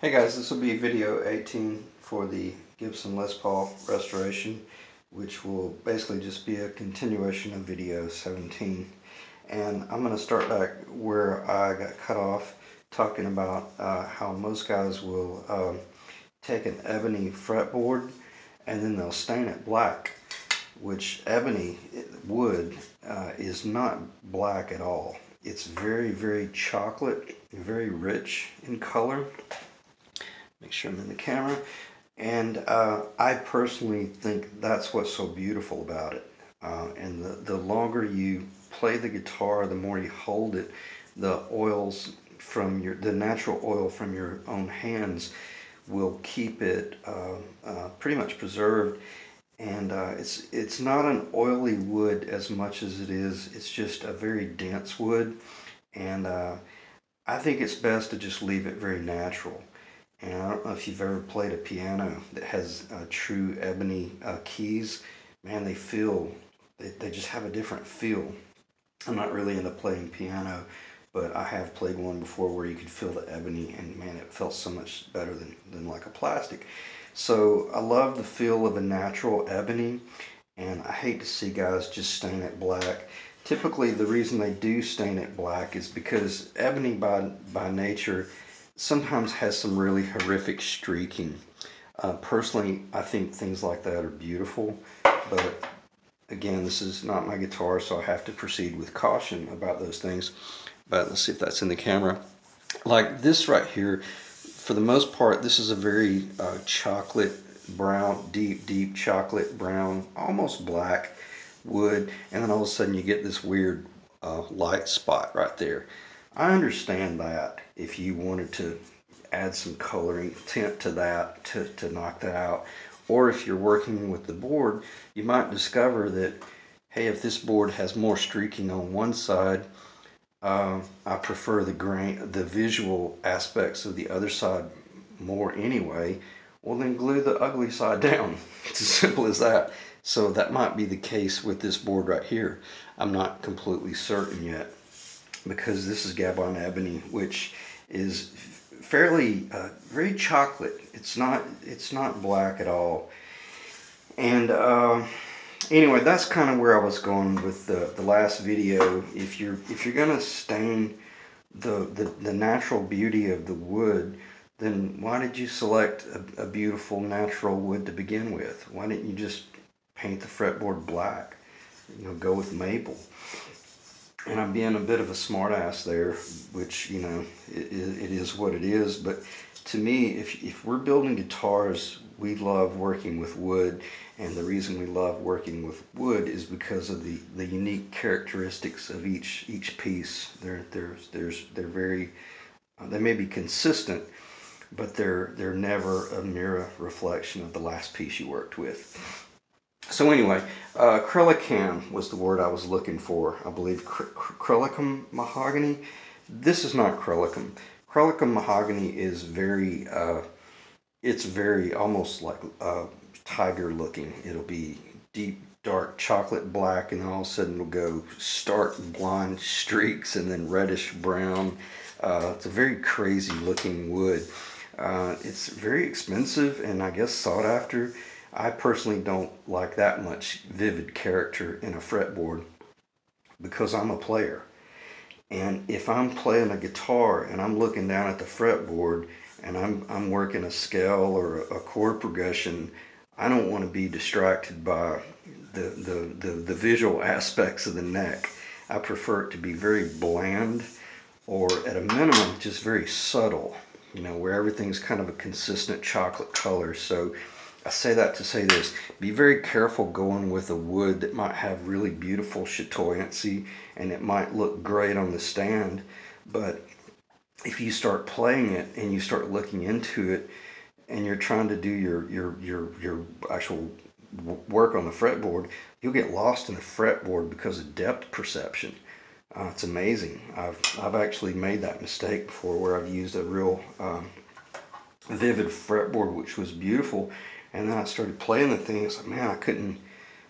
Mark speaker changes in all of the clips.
Speaker 1: Hey guys, this will be video 18 for the Gibson Les Paul restoration, which will basically just be a continuation of video 17. And I'm going to start back where I got cut off, talking about uh, how most guys will um, take an ebony fretboard and then they'll stain it black, which ebony wood uh, is not black at all. It's very, very chocolate, very rich in color make sure I'm in the camera. And uh, I personally think that's what's so beautiful about it. Uh, and the, the longer you play the guitar, the more you hold it, the oils from your, the natural oil from your own hands will keep it uh, uh pretty much preserved. And uh, it's, it's not an oily wood as much as it is, it's just a very dense wood. And uh, I think it's best to just leave it very natural. And I don't know if you've ever played a piano that has uh, true ebony uh, keys. Man, they feel, they, they just have a different feel. I'm not really into playing piano, but I have played one before where you could feel the ebony and man, it felt so much better than, than like a plastic. So I love the feel of a natural ebony and I hate to see guys just stain it black. Typically the reason they do stain it black is because ebony by, by nature sometimes has some really horrific streaking. Uh, personally, I think things like that are beautiful, but again, this is not my guitar, so I have to proceed with caution about those things. But let's see if that's in the camera. Like this right here, for the most part, this is a very uh, chocolate brown, deep, deep chocolate brown, almost black wood, and then all of a sudden you get this weird uh, light spot right there. I understand that if you wanted to add some coloring tint to that to, to knock that out. Or if you're working with the board, you might discover that, hey, if this board has more streaking on one side, uh, I prefer the grain, the visual aspects of the other side more anyway. Well, then glue the ugly side down. It's as simple as that. So that might be the case with this board right here. I'm not completely certain yet because this is Gabon ebony, which is fairly uh, very chocolate. It's not it's not black at all. And uh, anyway, that's kind of where I was going with the the last video. If you're if you're gonna stain the the, the natural beauty of the wood, then why did you select a, a beautiful natural wood to begin with? Why didn't you just paint the fretboard black? You know, go with maple and I'm being a bit of a smartass there, which you know it, it is what it is. But to me, if if we're building guitars, we love working with wood, and the reason we love working with wood is because of the the unique characteristics of each each piece. They're they're there's they're very uh, they may be consistent, but they're they're never a mirror reflection of the last piece you worked with. So anyway, uh, was the word I was looking for. I believe Crelicum mahogany. This is not Crelicum. Crelicum mahogany is very, uh, it's very almost like uh, tiger looking. It'll be deep, dark chocolate black and then all of a sudden it'll go stark blonde streaks and then reddish brown. Uh, it's a very crazy looking wood. Uh, it's very expensive and I guess sought after. I personally don't like that much vivid character in a fretboard because I'm a player. And if I'm playing a guitar and I'm looking down at the fretboard and I'm, I'm working a scale or a, chord progression, I don't want to be distracted by the, the, the, the visual aspects of the neck. I prefer it to be very bland or at a minimum just very subtle, you know, where everything's kind of a consistent chocolate color. So I say that to say this. Be very careful going with a wood that might have really beautiful chatoyancy and it might look great on the stand. But if you start playing it and you start looking into it and you're trying to do your, your, your, your actual work on the fretboard, you'll get lost in the fretboard because of depth perception. Uh, it's amazing. I've, I've actually made that mistake before where I've used a real um, vivid fretboard which was beautiful and then I started playing the thing. It's like, man, I couldn't,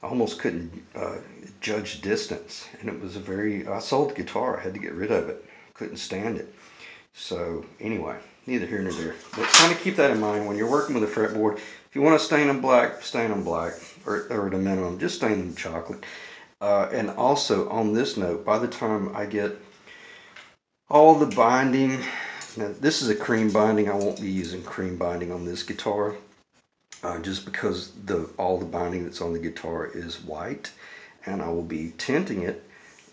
Speaker 1: almost couldn't uh, judge distance. And it was a very, I sold the guitar. I had to get rid of it. Couldn't stand it. So anyway, neither here nor there. But kind of keep that in mind when you're working with a fretboard. If you want to stain them black, stain them black, or, or at a minimum, just stain them chocolate. Uh, and also on this note, by the time I get all the binding, now this is a cream binding, I won't be using cream binding on this guitar. Uh, just because the all the binding that's on the guitar is white and I will be tinting it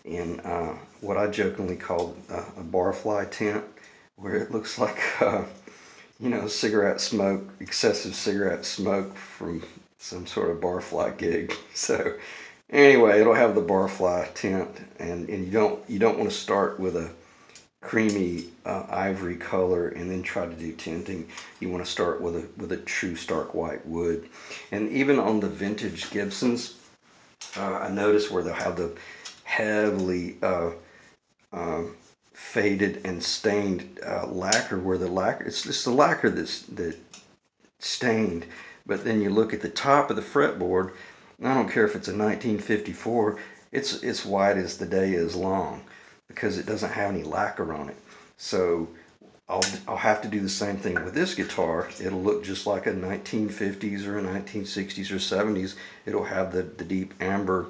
Speaker 1: in uh, what I jokingly call a, a barfly tint where it looks like uh, you know cigarette smoke excessive cigarette smoke from some sort of barfly gig. So anyway it'll have the barfly tint and and you don't you don't want to start with a creamy uh, ivory color and then try to do tinting. You want to start with a with a true stark white wood. And even on the vintage Gibsons uh, I notice where they'll have the heavily uh, uh, faded and stained uh, lacquer where the lacquer it's just the lacquer that's that stained. But then you look at the top of the fretboard I don't care if it's a 1954 it's it's white as the day is long because it doesn't have any lacquer on it. So I'll, I'll have to do the same thing with this guitar. It'll look just like a 1950s or a 1960s or 70s. It'll have the, the deep amber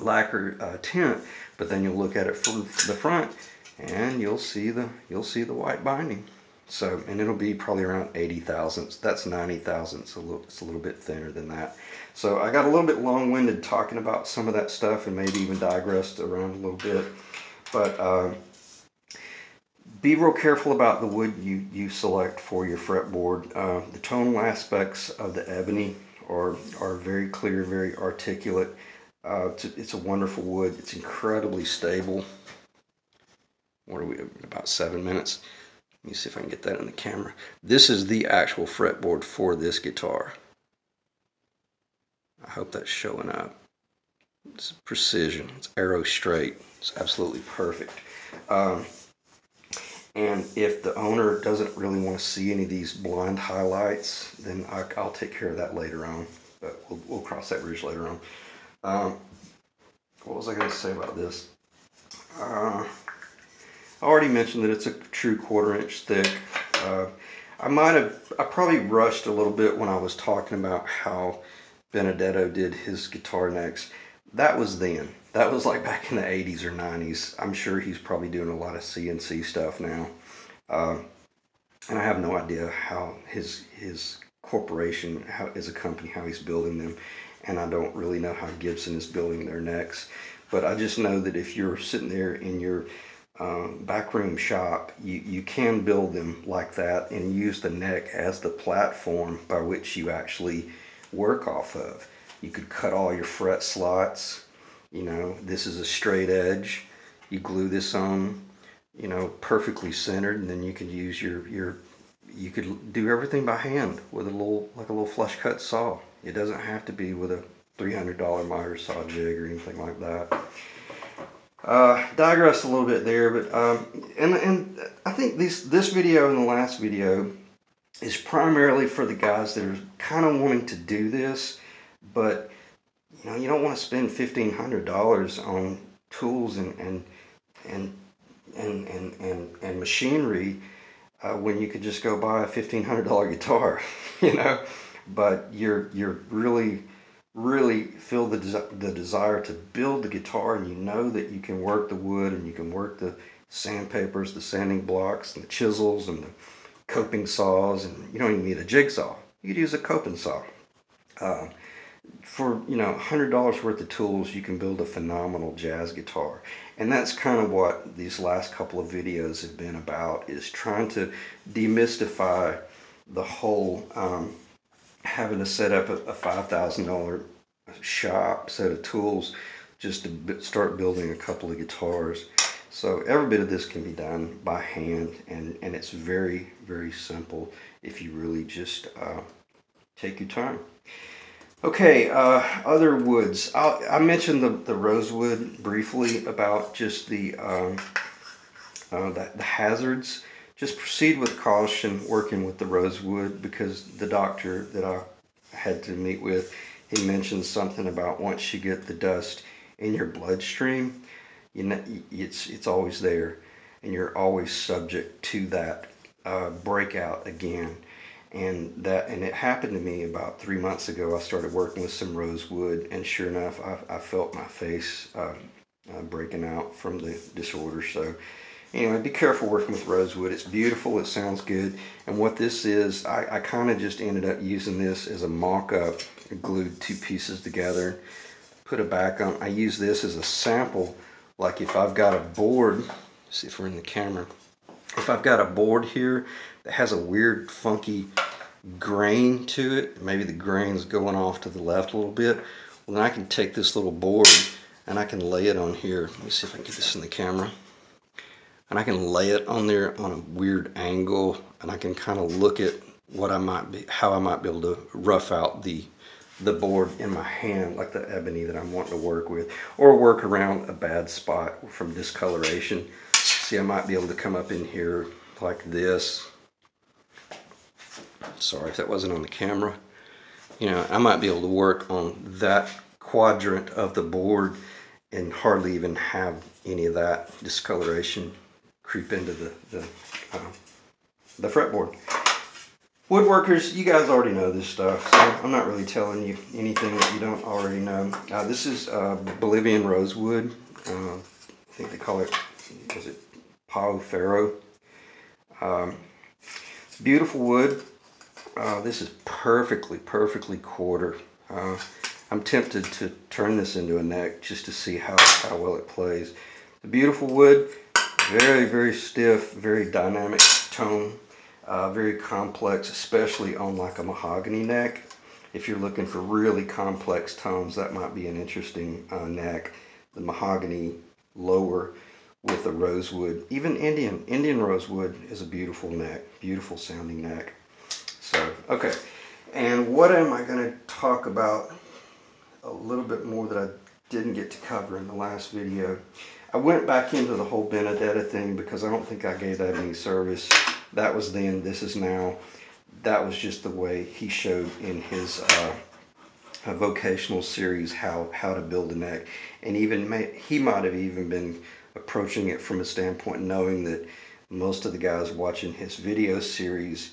Speaker 1: lacquer uh, tint, but then you'll look at it from the front and you'll see the you'll see the white binding. So, and it'll be probably around 80 thousandths. That's 90 thousandths. A little, it's a little bit thinner than that. So I got a little bit long-winded talking about some of that stuff and maybe even digressed around a little bit. But uh, be real careful about the wood you, you select for your fretboard. Uh, the tonal aspects of the ebony are, are very clear, very articulate. Uh, it's, a, it's, a, wonderful wood. It's incredibly stable. What are we, about seven minutes? Let me see if I can get that in the camera. This is the actual fretboard for this guitar. I hope that's showing up. It's precision. It's arrow straight. It's absolutely perfect. Um, and if the owner doesn't really want to see any of these blind highlights, then I, will take care of that later on. But we'll, we'll cross that bridge later on. Um, what was I going to say about this? Uh, I already mentioned that it's a true quarter inch thick. Uh, I might have, I probably rushed a little bit when I was talking about how Benedetto did his guitar necks. That was then that was like back in the 80s or 90s. I'm sure he's probably doing a lot of CNC stuff now. Uh, and I have no idea how his his corporation how, is a company, how he's building them. And I don't really know how Gibson is building their necks. But I just know that if you're sitting there in your um, backroom shop, you, you can build them like that and use the neck as the platform by which you actually work off of. You could cut all your fret slots, you know, this is a straight edge. You glue this on, you know, perfectly centered, and then you could use your, your you could do everything by hand with a little, like a little flush cut saw. It doesn't have to be with a $300 miter saw jig or anything like that. Uh, digress a little bit there, but um, and and I think this this video and the last video is primarily for the guys that are kind of wanting to do this, but you know, you don't want to spend fifteen hundred dollars on tools and and and and and and, and machinery uh, when you could just go buy a fifteen hundred dollar guitar, you know. But you're you're really really feel the the desire to build the guitar, and you know that you can work the wood and you can work the sandpapers, the sanding blocks, and the chisels and the coping saws, and you don't even need a jigsaw. You could use a coping saw. Uh, for you know hundred dollars worth of tools you can build a phenomenal jazz guitar. And that's kind of what these last couple of videos have been about is trying to demystify the whole um, having to set up a, a $5,000 shop set of tools just to start building a couple of guitars. So every bit of this can be done by hand and and it's very very simple if you really just uh, take your time Okay, uh, other woods. I'll, i mentioned the, the rosewood briefly about just the, um, uh, the, the hazards. Just proceed with caution working with the rosewood because the doctor that I had to meet with, he mentioned something about once you get the dust in your bloodstream, you know, it's it's always there, and you're always subject to that uh, break out again. And that and it happened to me about three months ago. I started working with some rosewood, and sure enough, I, I felt my face uh, uh, breaking out from the disorder. So anyway, be careful working with rosewood. It's beautiful, it sounds good. And what this is, I, I kind of just ended up using this as a mock-up, glued two pieces together, put it back on. I use this as a sample, like if I've got a board, see if we're in the camera, if I've got a board here has a weird funky grain to it, maybe the grain's going off to the left a little bit, well then I can take this little board and I can lay it on here. Let me see if I can get this in the camera and I can lay it on there on a weird angle and I can kind of look at what I might be, how I might be able to rough out the the board in my hand like the ebony that I'm wanting to work with or work around a bad spot from discoloration. See I might be able to come up in here like this. Sorry if that wasn't on the camera. You know I might be able to work on that quadrant of the board and hardly even have any of that discoloration creep into the, the, uh, the fretboard. Woodworkers, you guys already know this stuff, so I'm not really telling you anything that you don't already know. Uh, this is uh, Bolivian rosewood. Uh, I think they call it, is it Pau Ferro? Um, beautiful wood. Uh, this is perfectly, perfectly quarter. Uh, I'm tempted to turn this into a neck just to see how, how well it plays. The beautiful wood, very, very stiff, very dynamic tone, uh, very complex, especially on like a mahogany neck. If you're looking for really complex tones, that might be an interesting uh, neck. The mahogany lower with a rosewood, even Indian, Indian rosewood is a beautiful neck, beautiful sounding neck. Okay. And what am I going to talk about a little bit more that I didn't get to cover in the last video? I went back into the whole Benedetto thing because I don't think I gave that any service. That was then, this is now. That was just the way he showed in his uh, vocational series how, how to build a neck. And even may, he might have even been approaching it from a standpoint knowing that most of the guys watching his video series,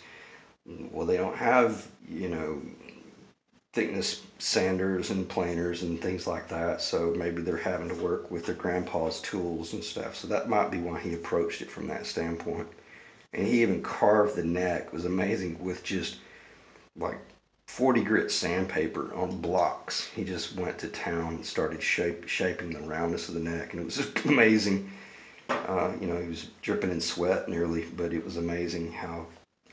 Speaker 1: well, they don't have, you know, thickness sanders and planers and things like that. So maybe they're having to work with their grandpa's tools and stuff. So that might be why he approached it from that standpoint. And he even carved the neck. It was amazing with just like 40 grit sandpaper on blocks. He just went to town and started shape, shaping the roundness of the neck. And it was just amazing. Uh, you know, he was dripping in sweat nearly, but it was amazing how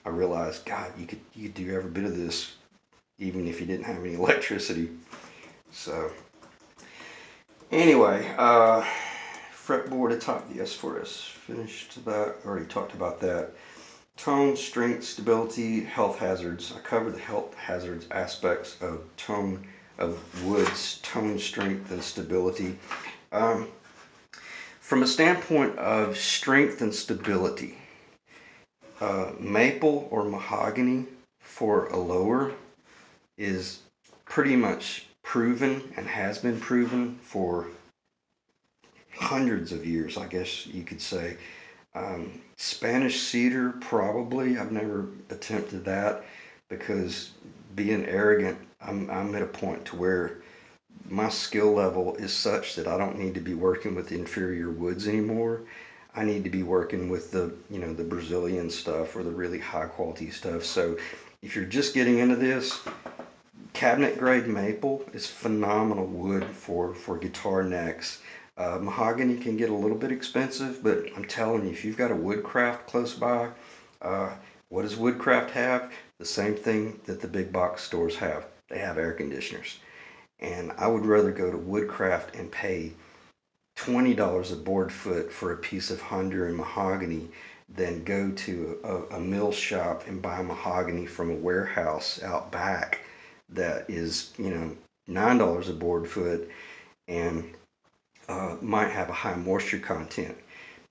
Speaker 1: I realized, God, you could, you could do every bit of this even if you didn't have any electricity. So, anyway, uh, fretboard atop the S4S. Finished that, already talked about that. Tone, strength, stability, health hazards. I covered the health hazards aspects of tone, of wood's tone, strength, and stability. Um, from a standpoint of strength and stability, uh, maple or mahogany for a lower is pretty much proven and has been proven for hundreds of years, I guess you could say. Um, Spanish cedar, probably. I've never attempted that because being arrogant, I'm, I'm at a point to where my skill level is such that I don't need to be working with inferior woods anymore. I need to be working with the, you know, the Brazilian stuff or the really high quality stuff. So if you're just getting into this, cabinet grade maple is phenomenal wood for, for guitar necks. Uh, mahogany can get a little bit expensive, but I'm telling you, if you've got a Woodcraft close by, uh, what does Woodcraft have? The same thing that the big box stores have. They have air conditioners. And I would rather go to Woodcraft and pay $20 a board foot for a piece of Honduran mahogany than go to a, a mill shop and buy mahogany from a warehouse out back that is, you know, $9 a board foot and uh, might have a high moisture content.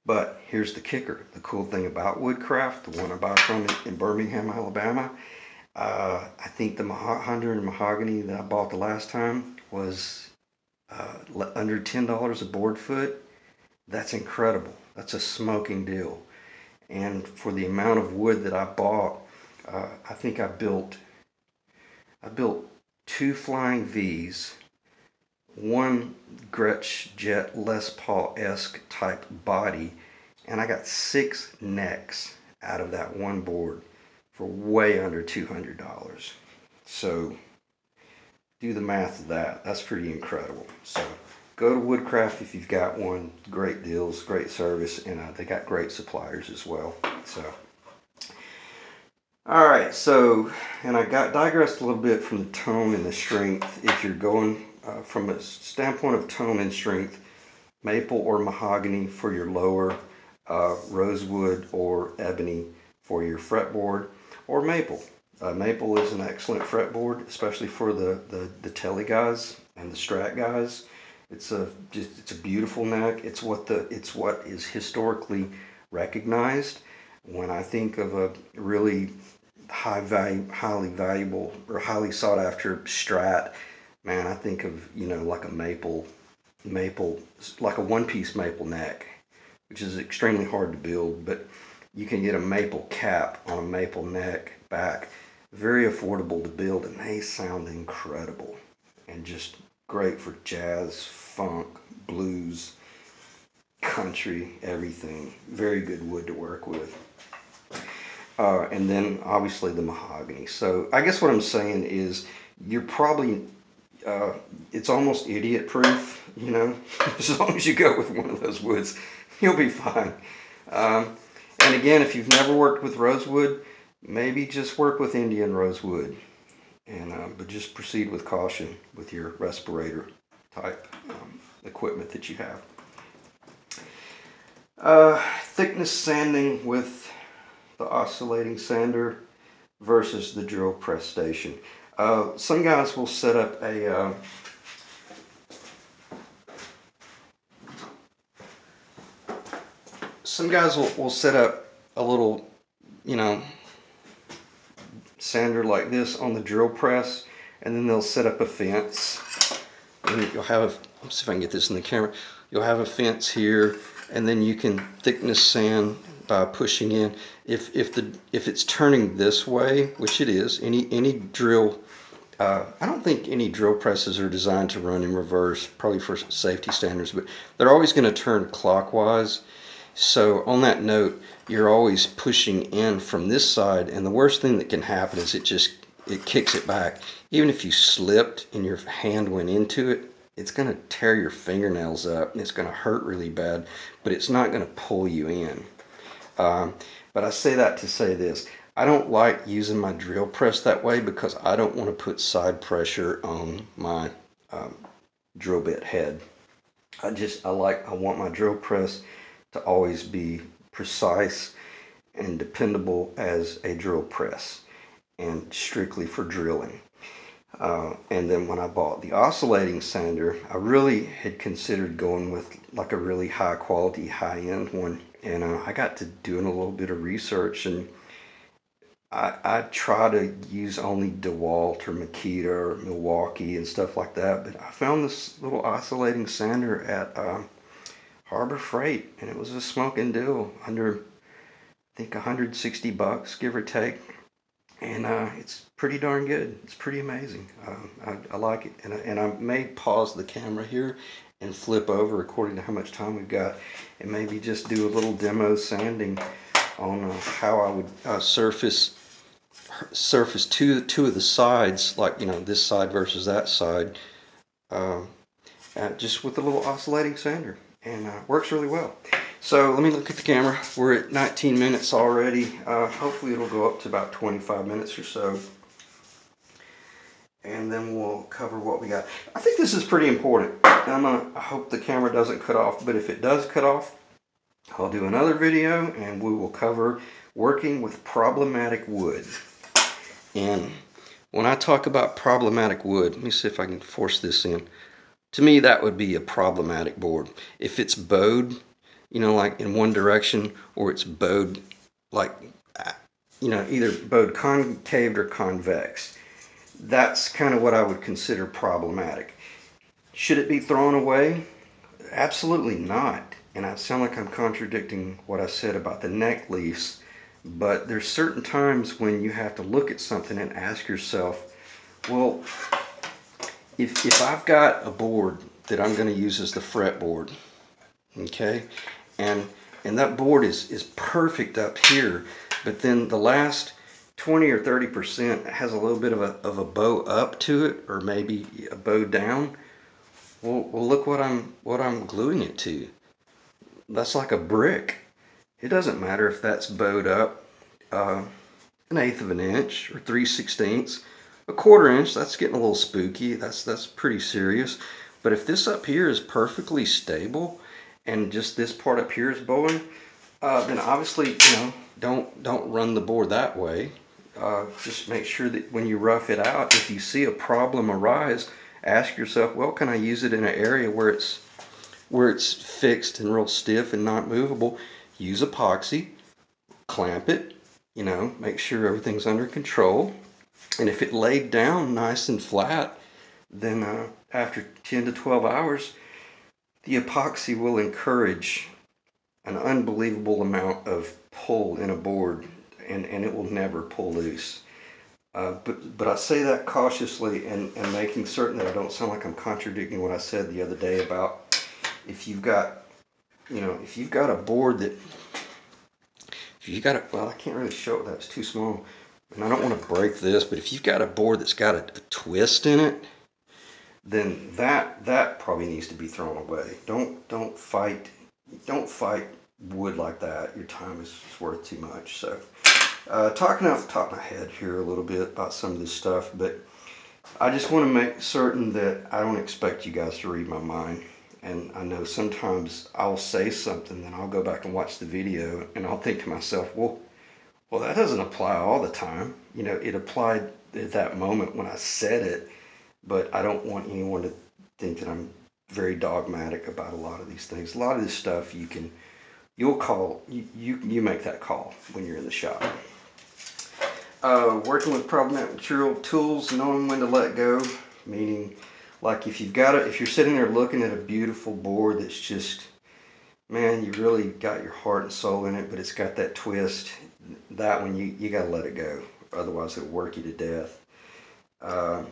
Speaker 1: But here's the kicker. The cool thing about Woodcraft, the one I bought from in Birmingham, Alabama, uh, I think the Honduran mahogany that I bought the last time was uh, under $10 a board foot. That's incredible. That's a smoking deal. And for the amount of wood that I bought, uh, I think I built I built two Flying V's, one Gretsch Jet Les Paul-esque type body, and I got six necks out of that one board for way under $200. So do the math of that. That's pretty incredible. So go to Woodcraft if you've got one. Great deals, great service, and uh, they got great suppliers as well. So. All right, so, and I got digressed a little bit from the tone and the strength. If you're going uh, from a standpoint of tone and strength, maple or mahogany for your lower, uh, rosewood or ebony for your fretboard, or maple. Uh, maple is an excellent fretboard, especially for the, the, the telly guys and the strat guys. It's a just it's a beautiful neck. It's what the it's what is historically recognized. When I think of a really high value, highly valuable or highly sought after strat, man, I think of you know like a maple, maple like a one piece maple neck, which is extremely hard to build, but you can get a maple cap on a maple neck back, very affordable to build, and they sound incredible and just great for jazz, funk, blues, country, everything. Very good wood to work with. Uh, and then obviously the mahogany. So I guess what I'm saying is you're probably, uh, it's almost idiot proof, you know, as long as you go with one of those woods, you'll be fine. Um, and again, if you've never worked with rosewood, maybe just work with Indian rosewood. And, uh, but just proceed with caution with your respirator type um, equipment that you have. Uh, thickness sanding with the oscillating sander versus the drill press station. Uh, some guys will set up a uh, some guys will, will set up a little, you know, sander like this on the drill press and then they'll set up a fence and you'll have a, let's see if I can get this in the camera, you'll have a fence here and then you can thickness sand by pushing in. If, if, the, if it's turning this way, which it is, any, any drill, uh, I don't think any drill presses are designed to run in reverse, probably for safety standards, but they're always going to turn clockwise. So on that note, you're always pushing in from this side, and the worst thing that can happen is it just it kicks it back. Even if you slipped and your hand went into it, it's going to tear your fingernails up and it's going to hurt really bad, but it's not going to pull you in. Um, but I say that to say this. I don't like using my drill press that way because I don't want to put side pressure on my um, drill bit head. I just, I like, I want my drill press to always be precise and dependable as a drill press and strictly for drilling. Uh, and then when I bought the oscillating sander, I really had considered going with like a really high quality, high end one. And uh, I got to doing a little bit of research and I, I try to use only DeWalt or Makita or Milwaukee and stuff like that. But I found this little oscillating sander at uh, Harbor Freight and it was a smoking deal under, I think 160 bucks, give or take and uh, it's pretty darn good. It's pretty amazing. Um, I, I, like it, and I, and I may pause the camera here and flip over according to how much time we've got, and maybe just do a little demo sanding on uh, how I would uh, surface surface two two of the sides, like you know this side versus that side, um, just with a little oscillating sander, and uh, works really well. So let me look at the camera. We're at 19 minutes already. Uh, hopefully it'll go up to about 25 minutes or so. And then we'll cover what we got. I think this is pretty important. I'm gonna, I hope the camera doesn't cut off, but if it does cut off, I'll do another video and we will cover working with problematic wood. And when I talk about problematic wood, let me see if I can force this in. To me, that would be a problematic board. If it's bowed, you know, like in one direction, or it's bowed like, uh, you know, either bowed concave or convex. That's kind of what I would consider problematic. Should it be thrown away? Absolutely not. and I sound like I'm contradicting what I said about the neck leaves, but there's certain times when you have to look at something and ask yourself, well, if, if I've got a board that I'm going to use as the fretboard, okay, and and that board is, is perfect up here, but then the last 20 or 30% has a little bit of a, of a bow up to it, or maybe a bow down, well, well look what I'm, what I'm gluing it to that's like a brick. It doesn't matter if that's bowed up uh, an eighth of an inch or three sixteenths. A quarter inch, that's getting a little spooky. That's, that's pretty serious. But if this up here is perfectly stable and just this part up here is bowing, uh, then obviously, you know, don't, don't run the board that way. Uh, just make sure that when you rough it out, if you see a problem arise, ask yourself, well, can I use it in an area where it's where it's fixed and real stiff and not movable, use epoxy, clamp it, you know, make sure everything's under control. And if it laid down nice and flat, then uh, after 10 to 12 hours, the epoxy will encourage an unbelievable amount of pull in a board and, and it will never pull loose. Uh, but, but I say that cautiously and, and making certain that I don't sound like I'm contradicting what I said the other day about if you've got, you know, if you've got a board that, if you've got a, well, I can't really show it, that's too small. And I don't want to break this, but if you've got a board that's got a, a twist in it, then that that probably needs to be thrown away. Don't don't fight don't fight wood like that. Your time is worth too much. So, uh, talking off the top of my head here a little bit about some of this stuff, but I just want to make certain that I don't expect you guys to read my mind. And I know sometimes I'll say something, then I'll go back and watch the video, and I'll think to myself, well, well, that doesn't apply all the time. You know, it applied at that moment when I said it, but I don't want anyone to think that I'm very dogmatic about a lot of these things. A lot of this stuff you can, you'll call, you, you, you make that call when you're in the shop. Uh, working with problematic material tools, knowing when to let go, meaning like if you've got it, if you're sitting there looking at a beautiful board that's just, man, you really got your heart and soul in it, but it's got that twist, that one, you, you got to let it go. Otherwise, it'll work you to death. Uh,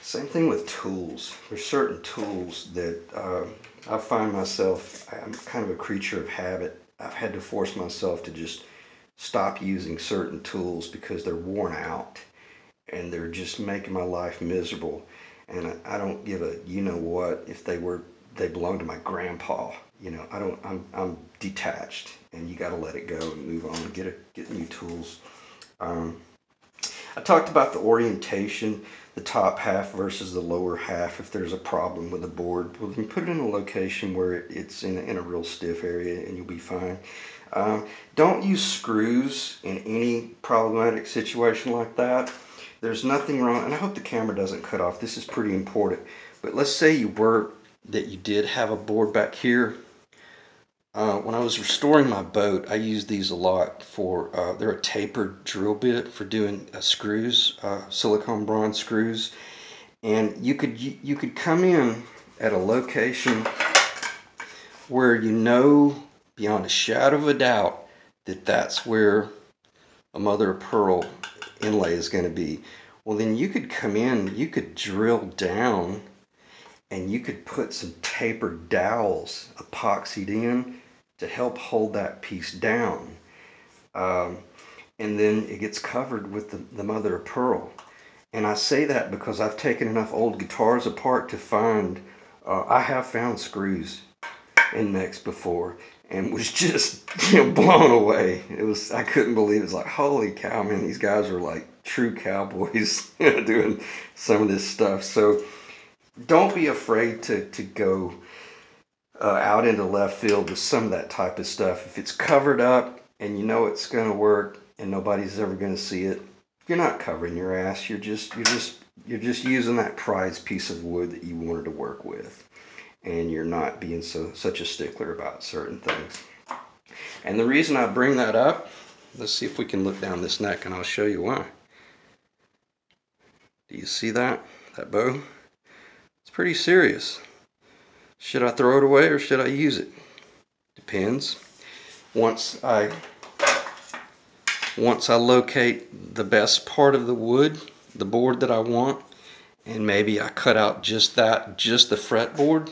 Speaker 1: same thing with tools. There's certain tools that uh, I find myself, I'm kind of a creature of habit. I've had to force myself to just stop using certain tools because they're worn out and they're just making my life miserable and I, I don't give a you know what if they were they belong to my grandpa. You know, I don't. I'm I'm detached, and you got to let it go and move on. and Get a, get new tools. Um, I talked about the orientation, the top half versus the lower half. If there's a problem with the board, well, then put it in a location where it's in a, in a real stiff area, and you'll be fine. Um, don't use screws in any problematic situation like that. There's nothing wrong, and I hope the camera doesn't cut off. This is pretty important. But let's say you were, that you did have a board back here. Uh, when I was restoring my boat, I used these a lot for, uh, they're a tapered drill bit for doing uh, screws, uh, silicone bronze screws. And you could, you, you could come in at a location where you know beyond a shadow of a doubt that that's where a mother of pearl inlay is going to be. Well, then you could come in, you could drill down, and you could put some tapered dowels epoxied in to help hold that piece down. Um, and then it gets covered with the, the mother of pearl. And I say that because I've taken enough old guitars apart to find, uh, I have found screws in necks before and was just you know blown away. It was I couldn't believe it. was like holy cow, man! These guys are like true cowboys doing some of this stuff. So don't be afraid to to go uh, out into left field with some of that type of stuff. If it's covered up and you know it's going to work and nobody's ever going to see it, you're not covering your ass. You're just you're just you're just using that prized piece of wood that you wanted to work with and you're not being so such a stickler about certain things. And the reason I bring that up, let's see if we can look down this neck and I'll show you why. Do you see that? That bow? Pretty serious. Should I throw it away or should I use it? Depends. Once I once I locate the best part of the wood, the board that I want, and maybe I cut out just that, just the fretboard,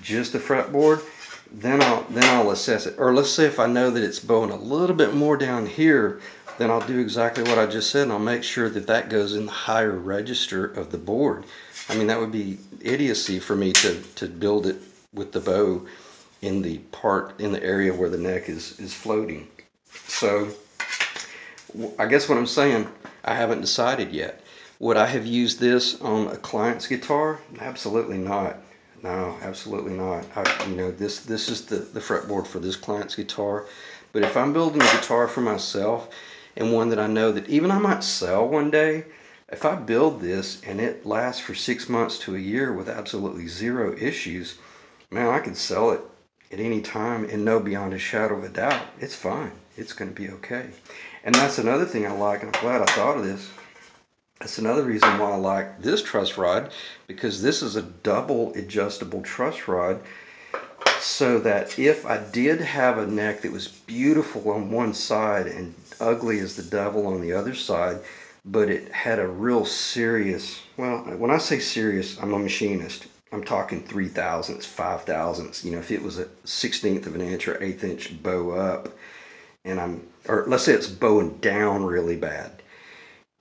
Speaker 1: just the fretboard, then I'll then I'll assess it. Or let's say if I know that it's bowing a little bit more down here, then I'll do exactly what I just said and I'll make sure that that goes in the higher register of the board. I mean, that would be idiocy for me to, to build it with the bow in the part, in the area where the neck is, is floating. So I guess what I'm saying, I haven't decided yet. Would I have used this on a client's guitar? Absolutely not. No, absolutely not. I, you know, this this is the, the fretboard for this client's guitar. But if I'm building a guitar for myself and one that I know that even I might sell one day, if I build this and it lasts for six months to a year with absolutely zero issues, man, I could sell it at any time and know beyond a shadow of a doubt it's fine. It's going to be okay. And that's another thing I like, and I'm glad I thought of this. That's another reason why I like this truss rod because this is a double adjustable truss rod so that if I did have a neck that was beautiful on one side and ugly as the devil on the other side, but it had a real serious, well, when I say serious, I'm a machinist. I'm talking three thousandths, five thousandths. You know, if it was a sixteenth of an inch or eighth inch bow up, and I'm, or let's say it's bowing down really bad,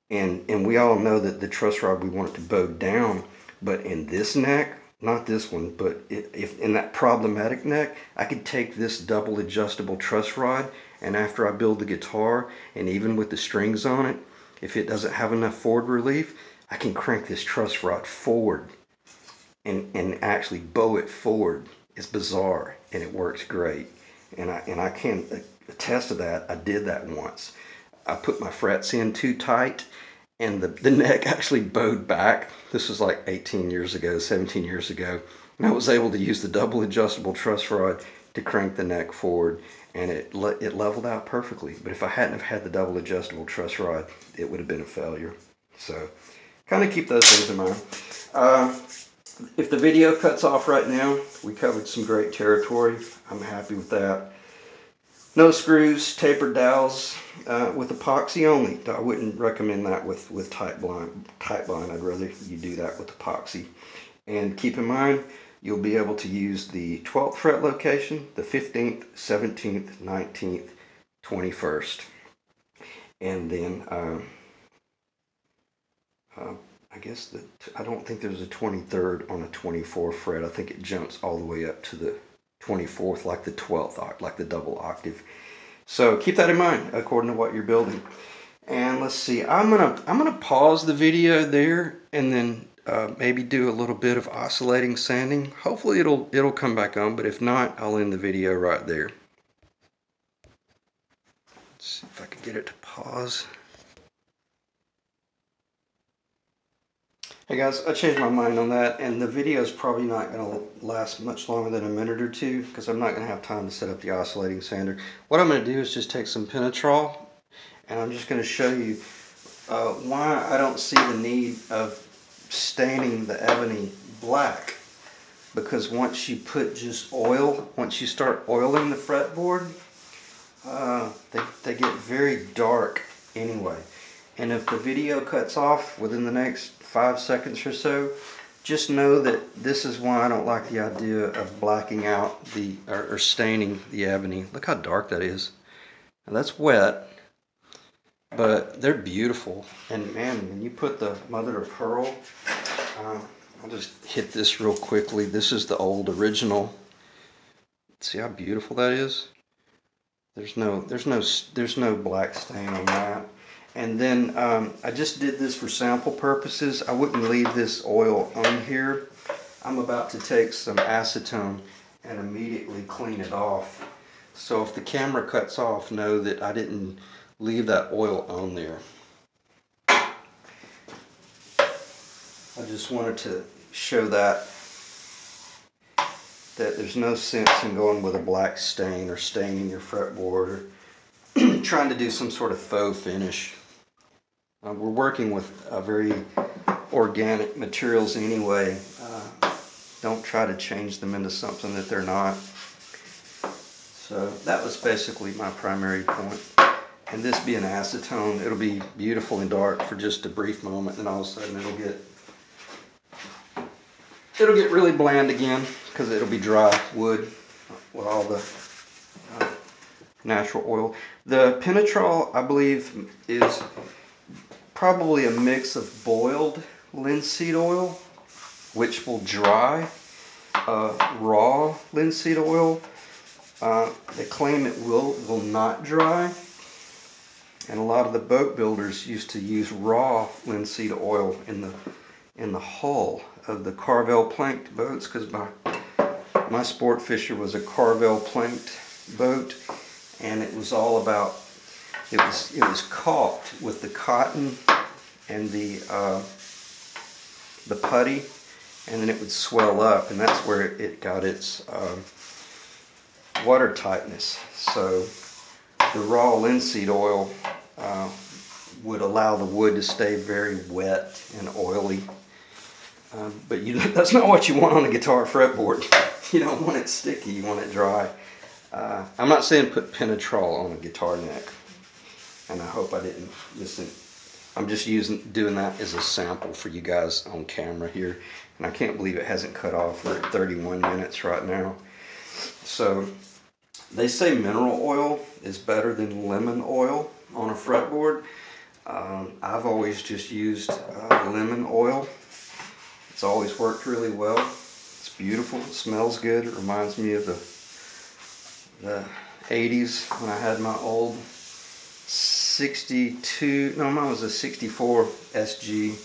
Speaker 1: and and we all know that the truss rod we want it to bow down, but in this neck, not this one, but if in that problematic neck, I could take this double adjustable truss rod, and after I build the guitar, and even with the strings on it, if it doesn't have enough forward relief, I can crank this truss rod forward and, and actually bow it forward. It's bizarre and it works great. And I, and I can attest to that. I did that once. I put my frets in too tight and the, the neck actually bowed back. This was like 18 years ago, 17 years ago. And I was able to use the double adjustable truss rod to crank the neck forward and it, it leveled out perfectly. But if I hadn't have had the double adjustable truss rod, it would have been a failure. So kind of keep those things in mind. Uh, if the video cuts off right now, we covered some great territory. I'm happy with that. No screws, tapered dowels uh, with epoxy only. I wouldn't recommend that with, with Titebond. Tight blind, I'd rather you do that with epoxy. And keep in mind, you'll be able to use the 12th fret location, the 15th, 17th, 19th, 21st. And then, uh, uh, I guess that I don't think there's a 23rd on a 24th fret. I think it jumps all the way up to the 24th, like the 12th, like the double octave. So keep that in mind according to what you're building. And let's see, I'm gonna I'm gonna pause the video there and then uh, maybe do a little bit of oscillating sanding. Hopefully it'll it'll come back on, but if not, I'll end the video right there. Let's see if I can get it to pause. Hey guys, I changed my mind on that, and the video is probably not going to last much longer than a minute or two, because I'm not going to have time to set up the oscillating sander. What I'm going to do is just take some Penetrol, and I'm just going to show you uh, why I don't see the need of staining the ebony black. Because once you put just oil, once you start oiling the fretboard, uh, they, they get very dark anyway. And if the video cuts off within the next five seconds or so, just know that this is why I don't like the idea of blacking out the, or, or staining the ebony. Look how dark that is. Now that's wet, but they're beautiful. And man, when you put the mother of pearl, uh, I'll just hit this real quickly. This is the old original. See how beautiful that is? There's no, there's no, there's no black stain on that. And then um, I just did this for sample purposes. I wouldn't leave this oil on here. I'm about to take some acetone and immediately clean it off. So if the camera cuts off, know that I didn't leave that oil on there. I just wanted to show that that there's no sense in going with a black stain or staining your fretboard or trying to do some sort of faux finish. Uh, we're working with very organic materials anyway. Uh, don't try to change them into something that they're not. So that was basically my primary point. And this being acetone, it'll be beautiful and dark for just a brief moment, and all of a sudden it'll get it'll get really bland again because it'll be dry wood with all the uh, natural oil. The Penetrol, I believe, is probably a mix of boiled linseed oil, which will dry, uh, raw linseed oil. Uh, they claim it will will not dry, and a lot of the boat builders used to use raw linseed oil in the in the hull of the Carvel planked boats because my my sport fisher was a Carvel planked boat, and it was all about it was it was caulked with the cotton and the uh, the putty, and then it would swell up, and that's where it got its uh, water tightness. So the raw linseed oil uh, would allow the wood to stay very wet and oily. Um, but you, that's not what you want on a guitar fretboard. you don't want it sticky, you want it dry. Uh, I'm not saying put Penetrol on a guitar neck, and I hope I didn't listen. I'm just using doing that as a sample for you guys on camera here, and I can't believe it hasn't cut off. We're at 31 minutes right now. So they say mineral oil is better than lemon oil on a fretboard. Um, I've always just used uh, lemon oil. It's always worked really well. It's beautiful. It smells good. It reminds me of the the 80s when I had my old 62, no, mine was a 64 SG